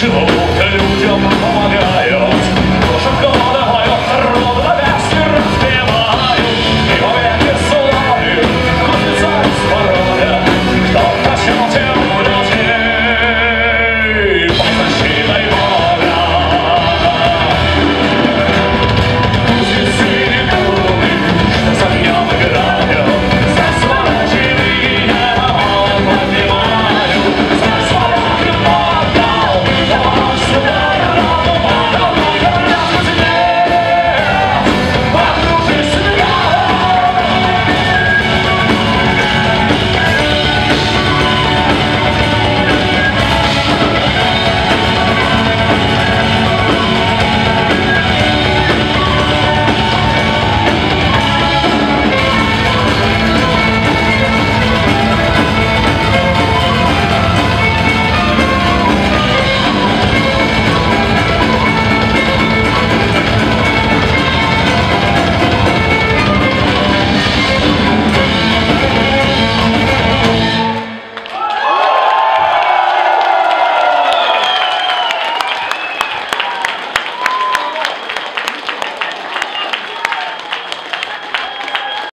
Angelo.